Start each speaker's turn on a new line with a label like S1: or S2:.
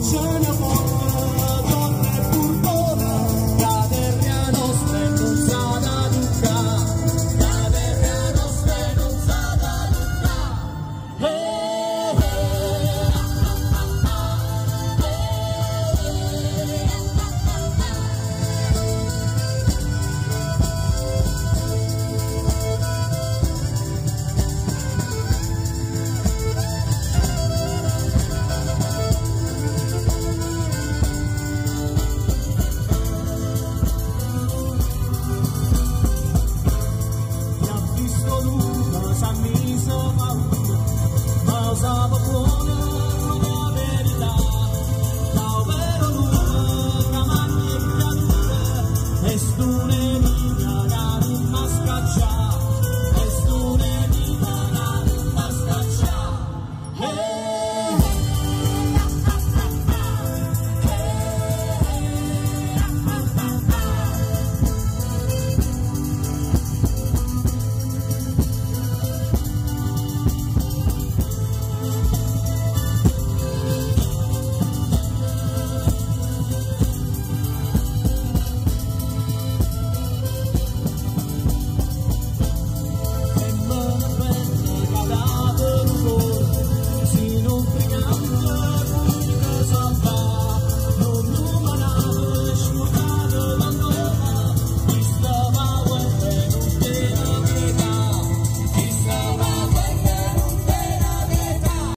S1: So los amigos.